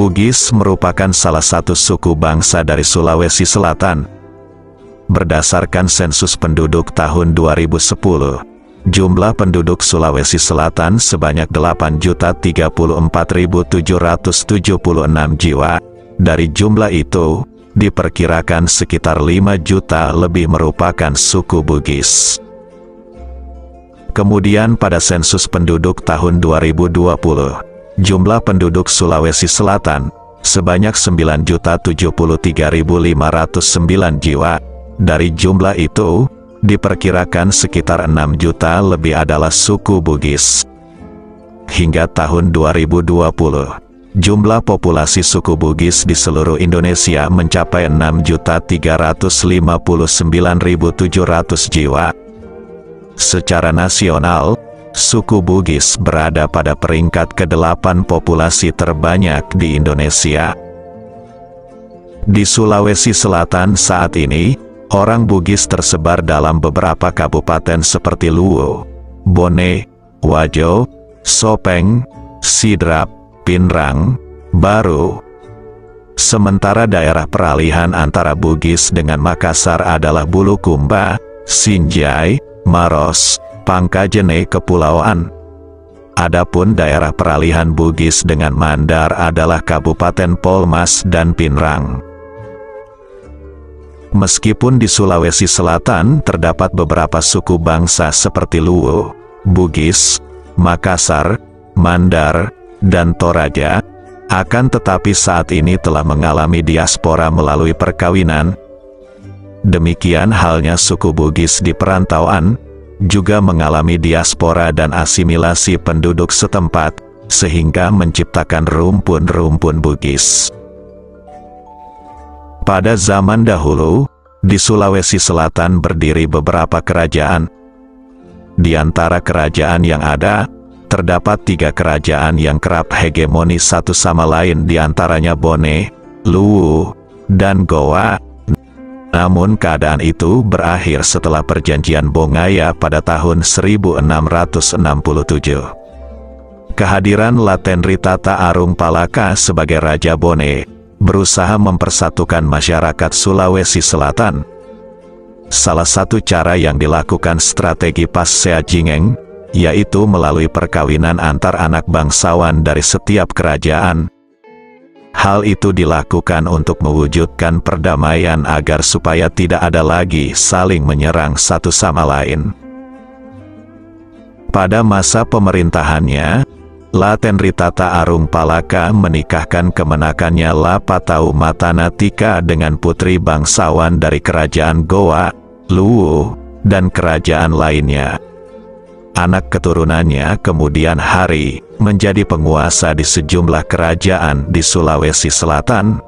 Bugis merupakan salah satu suku bangsa dari Sulawesi Selatan. Berdasarkan sensus penduduk tahun 2010, jumlah penduduk Sulawesi Selatan sebanyak 8.034.776 jiwa. Dari jumlah itu, diperkirakan sekitar 5 juta lebih merupakan suku Bugis. Kemudian pada sensus penduduk tahun 2020, Jumlah penduduk Sulawesi Selatan sebanyak 9.073.509 jiwa. Dari jumlah itu, diperkirakan sekitar 6 juta lebih adalah suku Bugis. Hingga tahun 2020, jumlah populasi suku Bugis di seluruh Indonesia mencapai 6.359.700 jiwa. Secara nasional, Suku Bugis berada pada peringkat ke-8 populasi terbanyak di Indonesia. Di Sulawesi Selatan saat ini, orang Bugis tersebar dalam beberapa kabupaten seperti Luwu, Bone, Wajo, Sopeng, Sidrap, Pinrang, Baru. Sementara daerah peralihan antara Bugis dengan Makassar adalah Bulukumba, Sinjai, Maros, Pangkajene Kepulauan. Adapun daerah peralihan Bugis dengan Mandar adalah Kabupaten Polmas dan Pinrang. Meskipun di Sulawesi Selatan terdapat beberapa suku bangsa seperti Luwu, Bugis, Makassar, Mandar, dan Toraja, akan tetapi saat ini telah mengalami diaspora melalui perkawinan. Demikian halnya suku Bugis di perantauan, juga mengalami diaspora dan asimilasi penduduk setempat, sehingga menciptakan rumpun-rumpun Bugis. Pada zaman dahulu, di Sulawesi Selatan berdiri beberapa kerajaan. Di antara kerajaan yang ada, terdapat tiga kerajaan yang kerap hegemoni satu sama lain di antaranya Bone, Luwu, dan Goa, namun keadaan itu berakhir setelah perjanjian Bongaya pada tahun 1667. Kehadiran Laten Ritata Arung Palaka sebagai Raja Bone, berusaha mempersatukan masyarakat Sulawesi Selatan. Salah satu cara yang dilakukan strategi Pasea Jingeng, yaitu melalui perkawinan antar anak bangsawan dari setiap kerajaan, Hal itu dilakukan untuk mewujudkan perdamaian agar supaya tidak ada lagi saling menyerang satu sama lain. Pada masa pemerintahannya, Laten Ritata Arung Palaka menikahkan kemenakannya Lapatau Matanatika dengan putri bangsawan dari kerajaan Goa, Luwu, dan kerajaan lainnya. Anak keturunannya kemudian hari, menjadi penguasa di sejumlah kerajaan di Sulawesi Selatan.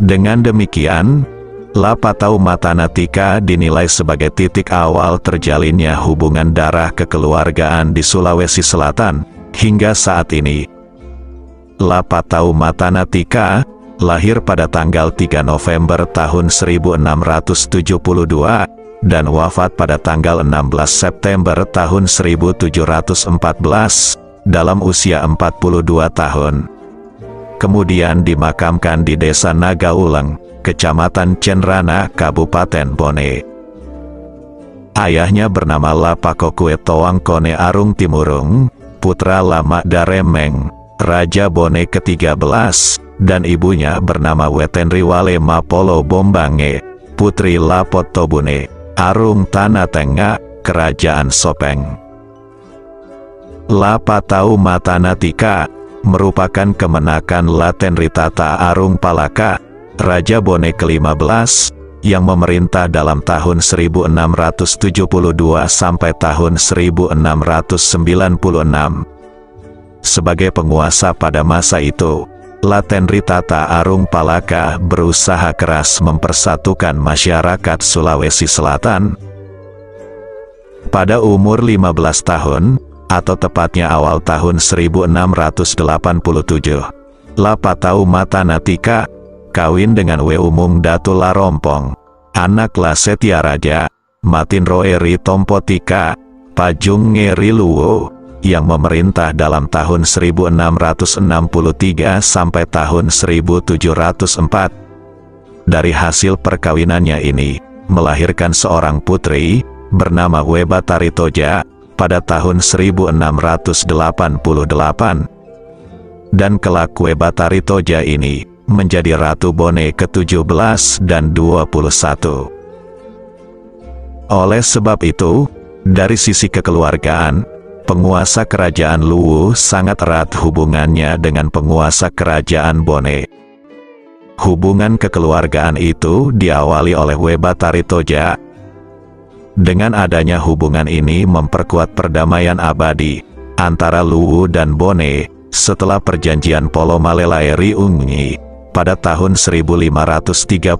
Dengan demikian, Lapatau Matanatika dinilai sebagai titik awal terjalinnya hubungan darah kekeluargaan di Sulawesi Selatan, hingga saat ini. Lapatau Matanatika, lahir pada tanggal 3 November tahun 1672, dan wafat pada tanggal 16 September tahun 1714, dalam usia 42 tahun. Kemudian dimakamkan di desa Nagauleng, kecamatan Cenrana, Kabupaten Bone. Ayahnya bernama Lapakokue Toang Kone Arung Timurung, putra Lama Daremeng, Raja Bone ke-13, dan ibunya bernama Wetenriwale Mapolo Bombange, putri Lapot Tobune. Arung Tanah Tengah, Kerajaan Sopeng. Lapatau Matanatika, merupakan kemenakan Laten Ritata Arung Palaka, Raja Bone ke-15, yang memerintah dalam tahun 1672 sampai tahun 1696. Sebagai penguasa pada masa itu, Laten Ritata Arung Palaka berusaha keras mempersatukan masyarakat Sulawesi Selatan. Pada umur 15 tahun, atau tepatnya awal tahun 1687, Lapatau Matanatika, kawin dengan We Umung Datu Larompong, anak Lasetia Raja, Matin Roeri Tompotika, Pajung Ngeri Luwo, yang memerintah dalam tahun 1663 sampai tahun 1704. Dari hasil perkawinannya ini, melahirkan seorang putri, bernama Weba Taritoja, pada tahun 1688. Dan kelak Weba Taritoja ini, menjadi Ratu Bone ke-17 dan 21. Oleh sebab itu, dari sisi kekeluargaan, penguasa kerajaan Luwu sangat erat hubungannya dengan penguasa kerajaan Bone. Hubungan kekeluargaan itu diawali oleh Weba Taritoja. Dengan adanya hubungan ini memperkuat perdamaian abadi antara Luwu dan Bone setelah perjanjian Polo Malelae Ungi pada tahun 1530,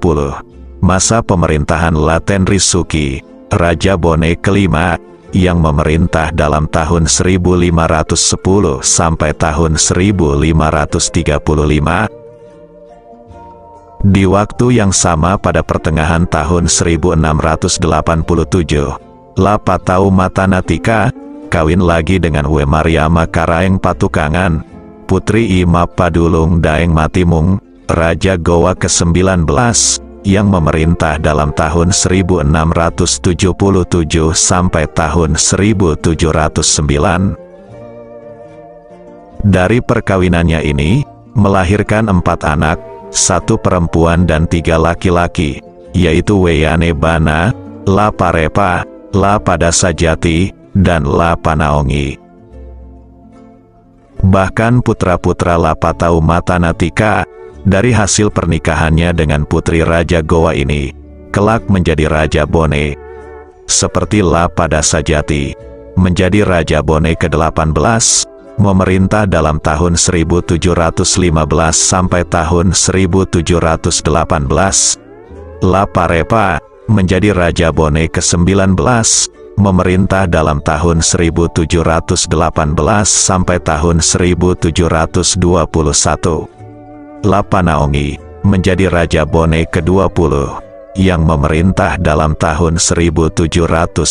masa pemerintahan Laten Risuki, Raja Bone kelima, yang memerintah dalam tahun 1510 sampai tahun 1535. Di waktu yang sama pada pertengahan tahun 1687, Lapatau Matanatika, kawin lagi dengan We Mariama Karaeng Patukangan, Putri Ima Padulung Daeng Matimung, Raja Goa ke-19, yang memerintah dalam tahun 1677 sampai tahun 1709. Dari perkawinannya ini, melahirkan empat anak, satu perempuan dan tiga laki-laki, yaitu Weyane Bana, La Parepa, La Padasajati, dan La Panaongi. Bahkan putra-putra Lapatau Matanatika, dari hasil pernikahannya dengan putri Raja Goa ini, kelak menjadi Raja Bone. Seperti La pada Sajati, menjadi Raja Bone ke-18, memerintah dalam tahun 1715 sampai tahun 1718. La Parepa, menjadi Raja Bone ke-19, memerintah dalam tahun 1718 sampai tahun 1721. Lapanaongi, menjadi Raja Bone ke-20, yang memerintah dalam tahun 1721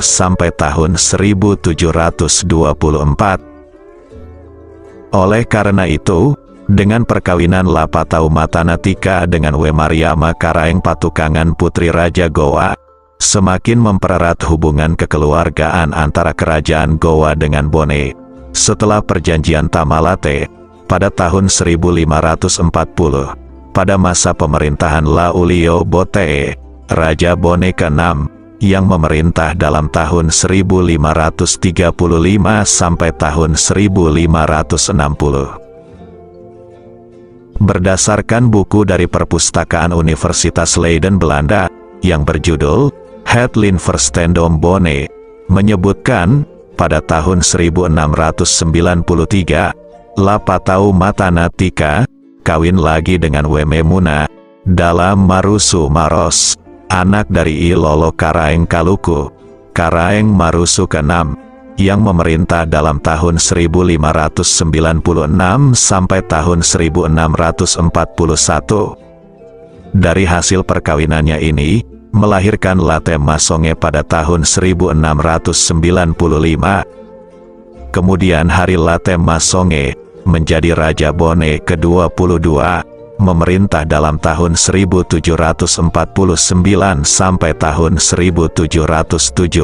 sampai tahun 1724. Oleh karena itu, dengan perkawinan Lapatau Matanatika dengan Wemariama Karaeng Patukangan Putri Raja Goa, semakin mempererat hubungan kekeluargaan antara kerajaan Goa dengan Bone. Setelah perjanjian Tamalate, pada tahun 1540, pada masa pemerintahan Laulio Botee, Raja Bone ke-6, yang memerintah dalam tahun 1535 sampai tahun 1560. Berdasarkan buku dari Perpustakaan Universitas Leiden Belanda, yang berjudul Het Verstandom Bone, menyebutkan, pada tahun 1693, Lapatau Matana Tika, kawin lagi dengan Weme Muna, dalam Marusu Maros, anak dari Ilolo Karaeng Kaluku, Karaeng Marusu ke-6, yang memerintah dalam tahun 1596 sampai tahun 1641. Dari hasil perkawinannya ini, melahirkan Late Masonge pada tahun 1695. Kemudian Hari Late Masonge, menjadi Raja Bone ke-22, memerintah dalam tahun 1749 sampai tahun 1775.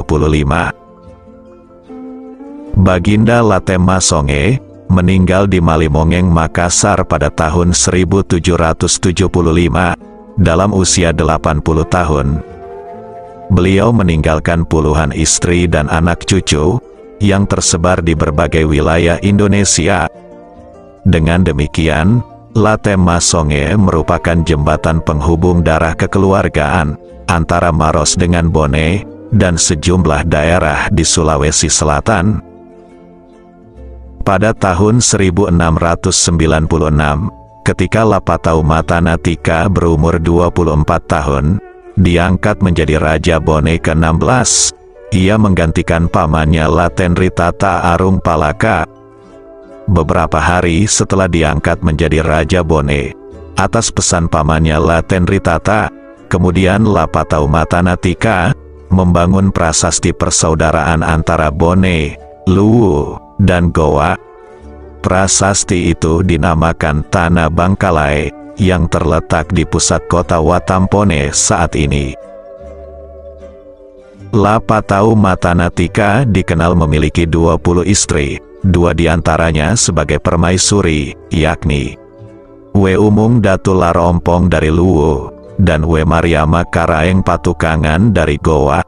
Baginda Latema Songe, meninggal di Malimongeng, Makassar pada tahun 1775, dalam usia 80 tahun. Beliau meninggalkan puluhan istri dan anak cucu, yang tersebar di berbagai wilayah Indonesia, dengan demikian, Latte Masonge merupakan jembatan penghubung darah kekeluargaan antara Maros dengan Bone dan sejumlah daerah di Sulawesi Selatan. Pada tahun 1696, ketika Lapatau Matanatika berumur 24 tahun, diangkat menjadi Raja Bone ke-16, ia menggantikan pamannya Laten Ritata Arung Palaka beberapa hari setelah diangkat menjadi Raja Bone. Atas pesan pamannya Laten Ritata, kemudian Lapatau Matanatika, membangun prasasti persaudaraan antara Bone, Luwu, dan Goa. Prasasti itu dinamakan Tanah Bangkalai, yang terletak di pusat kota Watampone saat ini. Lapatau Matanatika dikenal memiliki 20 istri, dua di antaranya sebagai permaisuri, yakni We Umung Datu Larompong dari Luwu, dan We Mariama Karaeng Patukangan dari Goa.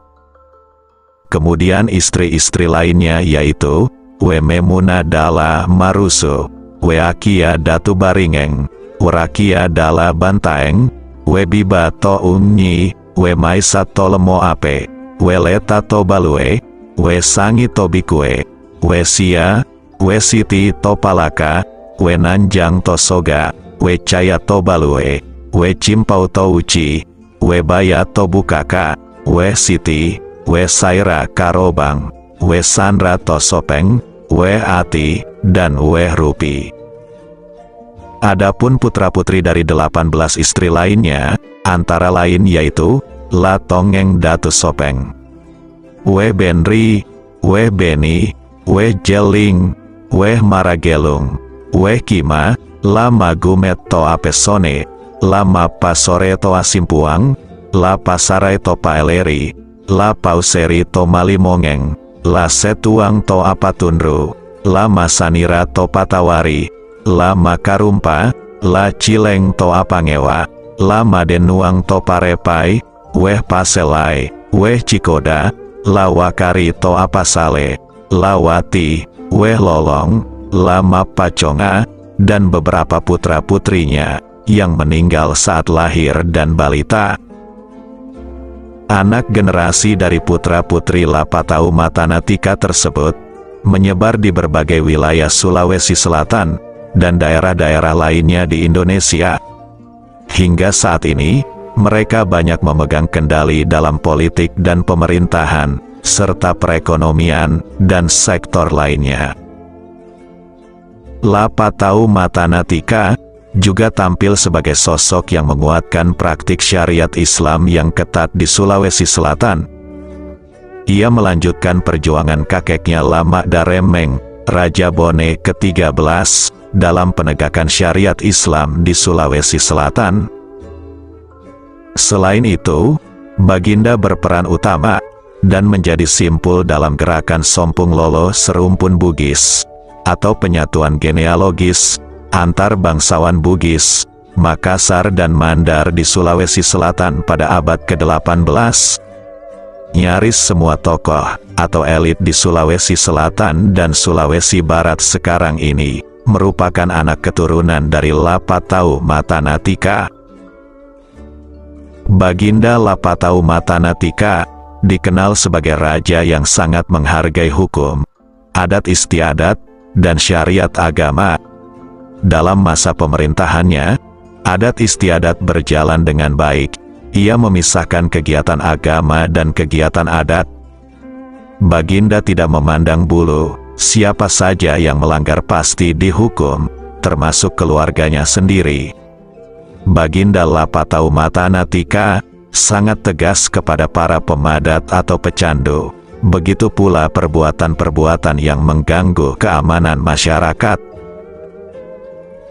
Kemudian istri-istri lainnya yaitu We Memuna Dala Marusu, We Akia Datu Baringeng, Urakia Dala Bantaeng, We Biba To Unyi, We Maisa Tolemo Ape, We Leta To Balue, We Sangi To Bikue, We Sia, We Siti To Palaka, We Nanjang To Soga, We Caya To Balue, We Cimpau To Uci, We Baya To Bukaka, We Siti, We Saira Karobang, We Sandra To Sopeng, We Ati, dan We Rupi. Adapun putra-putri dari 18 istri lainnya, antara lain yaitu, La Tongeng Datu Sopeng, We Benri, We Beni, We Jeling, We Maragelung, We Kima, La Magumet To Apesone, La Mapasore To Asimpuang, La Pasarai To Paeleri, La Pauseri To Malimongeng, La Setuang To Apatunru, La Masanira To Patawari, La Makarumpa, La Cileng To Apangewa, La Madenuang To Parepai, Weh Paselai, Weh Cikoda, La Wakari To Apasale, La Wati, Weh Lolong, La Mapaconga, dan beberapa putra-putrinya, yang meninggal saat lahir dan balita. Anak generasi dari putra-putri Lapatau Matanatika tersebut, menyebar di berbagai wilayah Sulawesi Selatan, dan daerah-daerah lainnya di Indonesia. Hingga saat ini, mereka banyak memegang kendali dalam politik dan pemerintahan, serta perekonomian dan sektor lainnya. Lapatau Matanatika juga tampil sebagai sosok yang menguatkan praktik syariat Islam yang ketat di Sulawesi Selatan. Ia melanjutkan perjuangan kakeknya Lama Daremeng, Raja Bone ke-13, dalam penegakan syariat Islam di Sulawesi Selatan. Selain itu, Baginda berperan utama dan menjadi simpul dalam gerakan Sompung Lolo Serumpun Bugis atau penyatuan genealogis antar bangsawan Bugis, Makassar dan Mandar di Sulawesi Selatan pada abad ke-18. Nyaris semua tokoh atau elit di Sulawesi Selatan dan Sulawesi Barat sekarang ini merupakan anak keturunan dari Lapatau Matanatika. Baginda Lapatau Matanatika dikenal sebagai raja yang sangat menghargai hukum, adat istiadat, dan syariat agama. Dalam masa pemerintahannya, adat istiadat berjalan dengan baik. Ia memisahkan kegiatan agama dan kegiatan adat. Baginda tidak memandang bulu, Siapa saja yang melanggar pasti dihukum, termasuk keluarganya sendiri. Baginda Lapatau Matanatika sangat tegas kepada para pemadat atau pecandu. Begitu pula perbuatan-perbuatan yang mengganggu keamanan masyarakat.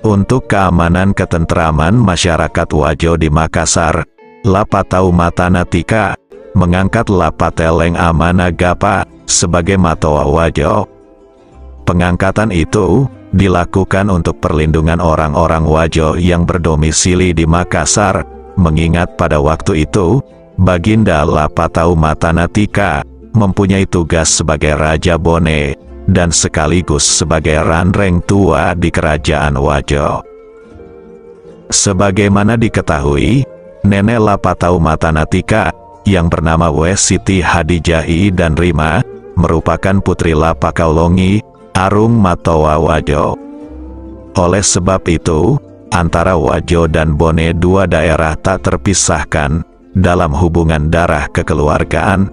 Untuk keamanan ketentraman masyarakat Wajo di Makassar, Lapatau Matanatika mengangkat Lapateleng Amanagapa sebagai Matoa Wajo Pengangkatan itu dilakukan untuk perlindungan orang-orang Wajo yang berdomisili di Makassar, mengingat pada waktu itu, Baginda Lapatau Matanatika mempunyai tugas sebagai Raja Bone dan sekaligus sebagai ranreng tua di Kerajaan Wajo. Sebagaimana diketahui, Nenek Lapatau Matanatika yang bernama Wesiti Hadijahi dan Rima merupakan putri Lapakaulongi Arung Matoa Wajo. Oleh sebab itu, antara Wajo dan Bone dua daerah tak terpisahkan dalam hubungan darah kekeluargaan.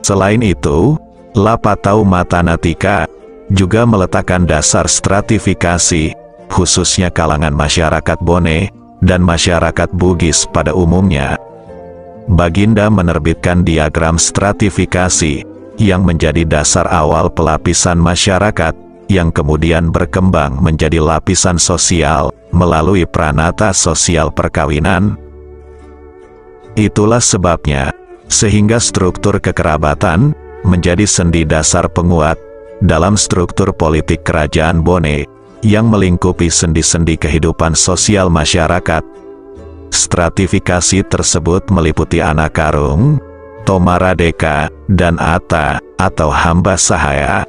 Selain itu, Lapatau Matanatika juga meletakkan dasar stratifikasi, khususnya kalangan masyarakat Bone dan masyarakat Bugis pada umumnya. Baginda menerbitkan diagram stratifikasi yang menjadi dasar awal pelapisan masyarakat, yang kemudian berkembang menjadi lapisan sosial, melalui pranata sosial perkawinan. Itulah sebabnya, sehingga struktur kekerabatan, menjadi sendi dasar penguat, dalam struktur politik kerajaan Bone, yang melingkupi sendi-sendi kehidupan sosial masyarakat. Stratifikasi tersebut meliputi anak karung, Tomaradeka, dan Ata, atau hamba sahaya.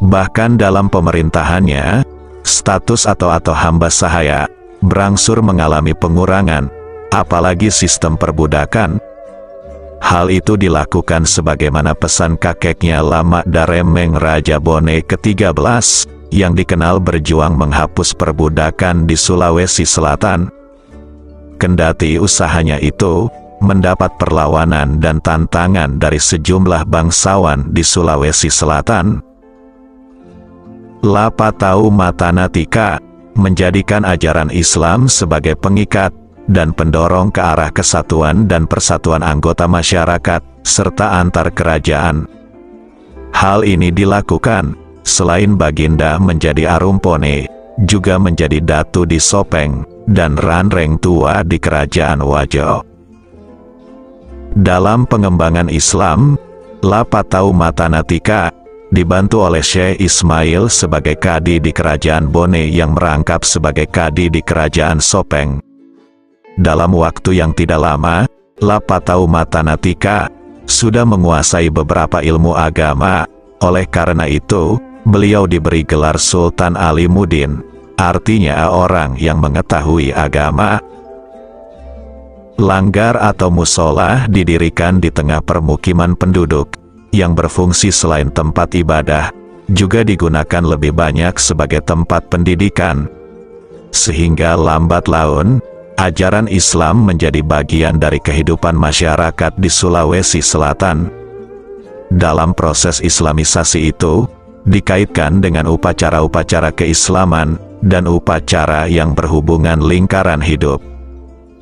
Bahkan dalam pemerintahannya, status atau atau hamba sahaya, berangsur mengalami pengurangan, apalagi sistem perbudakan. Hal itu dilakukan sebagaimana pesan kakeknya Lama Daremeng Raja Bone ke-13, yang dikenal berjuang menghapus perbudakan di Sulawesi Selatan. Kendati usahanya itu, mendapat perlawanan dan tantangan dari sejumlah bangsawan di Sulawesi Selatan. Lapatau Matanatika menjadikan ajaran Islam sebagai pengikat dan pendorong ke arah kesatuan dan persatuan anggota masyarakat, serta antar kerajaan. Hal ini dilakukan, selain Baginda menjadi Arumpone, juga menjadi Datu di Sopeng, dan Ranreng tua di Kerajaan Wajo. Dalam pengembangan Islam, Lapatau Matanatika dibantu oleh Syekh Ismail sebagai kadi di Kerajaan Bone yang merangkap sebagai kadi di Kerajaan Sopeng. Dalam waktu yang tidak lama, Lapatau Matanatika sudah menguasai beberapa ilmu agama, oleh karena itu, beliau diberi gelar Sultan Alimuddin, artinya orang yang mengetahui agama, Langgar atau musola didirikan di tengah permukiman penduduk, yang berfungsi selain tempat ibadah, juga digunakan lebih banyak sebagai tempat pendidikan. Sehingga lambat laun, ajaran Islam menjadi bagian dari kehidupan masyarakat di Sulawesi Selatan. Dalam proses islamisasi itu, dikaitkan dengan upacara-upacara keislaman, dan upacara yang berhubungan lingkaran hidup.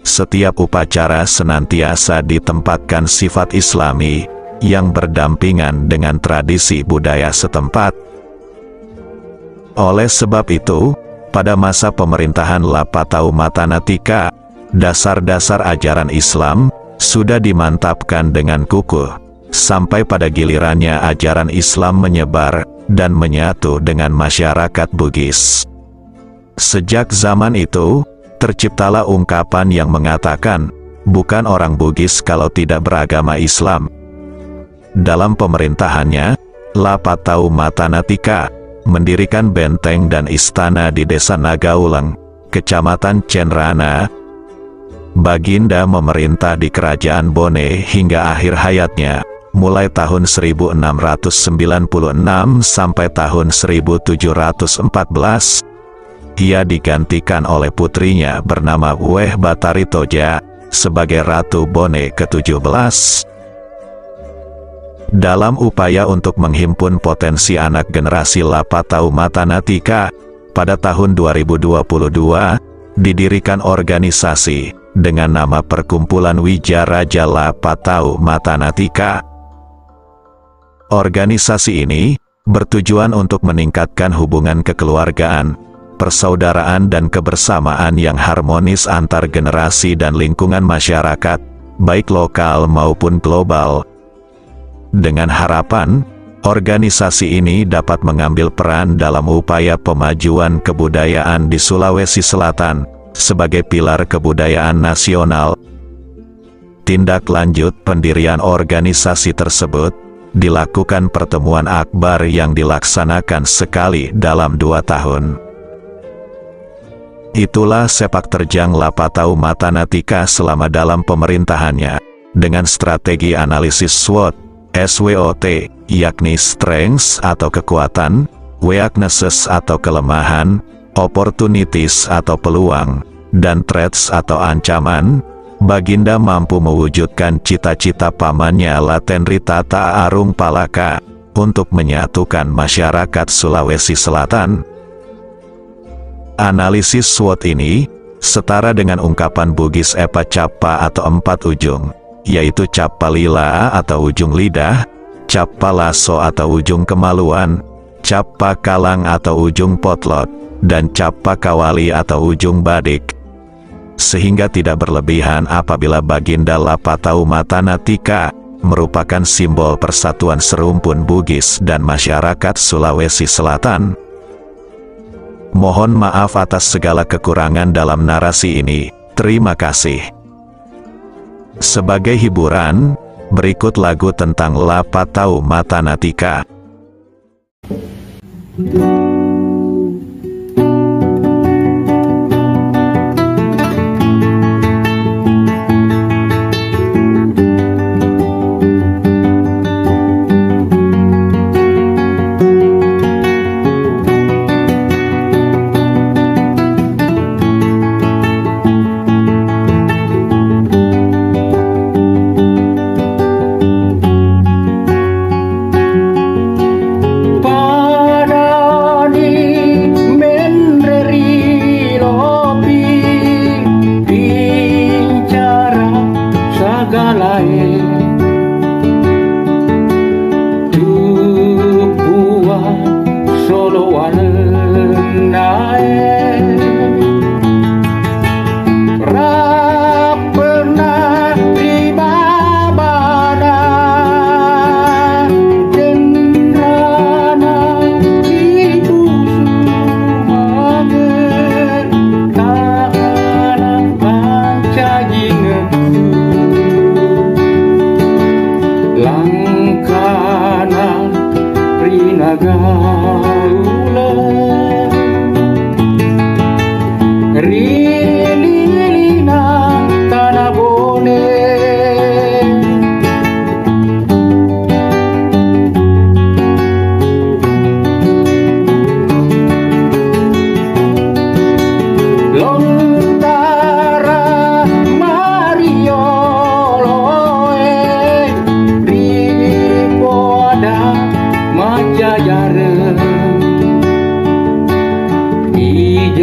Setiap upacara senantiasa ditempatkan sifat islami, yang berdampingan dengan tradisi budaya setempat. Oleh sebab itu, pada masa pemerintahan Lapatau Matanatika, dasar-dasar ajaran Islam sudah dimantapkan dengan kukuh, sampai pada gilirannya ajaran Islam menyebar dan menyatu dengan masyarakat Bugis. Sejak zaman itu, terciptalah ungkapan yang mengatakan, bukan orang Bugis kalau tidak beragama Islam. Dalam pemerintahannya, Lapatau Matanatika, mendirikan benteng dan istana di desa Nagauleng, kecamatan Cenrana. Baginda memerintah di kerajaan Bone hingga akhir hayatnya, mulai tahun 1696 sampai tahun 1714 ia digantikan oleh putrinya bernama Weh Batari Toja, sebagai Ratu Bone ke-17. Dalam upaya untuk menghimpun potensi anak generasi Lapatau Matanatika, pada tahun 2022, didirikan organisasi dengan nama Perkumpulan Wijaraja Lapatau Matanatika. Organisasi ini bertujuan untuk meningkatkan hubungan kekeluargaan persaudaraan dan kebersamaan yang harmonis antar generasi dan lingkungan masyarakat, baik lokal maupun global. Dengan harapan, organisasi ini dapat mengambil peran dalam upaya pemajuan kebudayaan di Sulawesi Selatan, sebagai pilar kebudayaan nasional. Tindak lanjut pendirian organisasi tersebut, dilakukan pertemuan akbar yang dilaksanakan sekali dalam dua tahun. Itulah sepak terjang Lapatau Matanatika selama dalam pemerintahannya, dengan strategi analisis SWOT, SWOT, yakni strengths atau kekuatan, weaknesses atau kelemahan, opportunities atau peluang, dan threats atau ancaman, Baginda mampu mewujudkan cita-cita pamannya Latenri Tata Arung Palaka, untuk menyatukan masyarakat Sulawesi Selatan, Analisis SWOT ini, setara dengan ungkapan Bugis Epa Capa atau empat ujung, yaitu cap palila atau ujung lidah, cap palaso atau ujung kemaluan, cap pakalang atau ujung potlot, dan cap pakawali atau ujung badik. Sehingga tidak berlebihan apabila baginda Lapatau Matanatika merupakan simbol persatuan serumpun Bugis dan masyarakat Sulawesi Selatan. Mohon maaf atas segala kekurangan dalam narasi ini. Terima kasih. Sebagai hiburan, berikut lagu tentang Lapatau Matanatika.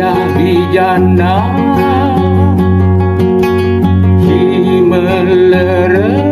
villana y me